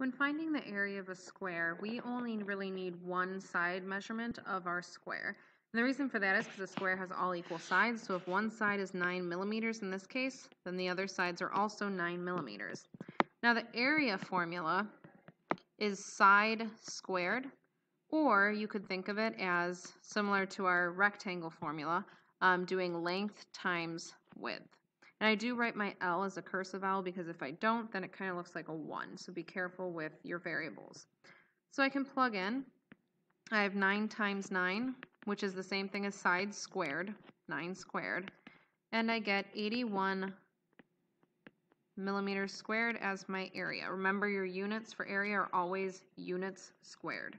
When finding the area of a square, we only really need one side measurement of our square. And the reason for that is because a square has all equal sides, so if one side is 9 millimeters in this case, then the other sides are also 9 millimeters. Now the area formula is side squared, or you could think of it as similar to our rectangle formula, um, doing length times width. And I do write my L as a cursive L because if I don't, then it kind of looks like a 1. So be careful with your variables. So I can plug in. I have 9 times 9, which is the same thing as side squared, 9 squared. And I get 81 millimeters squared as my area. Remember your units for area are always units squared.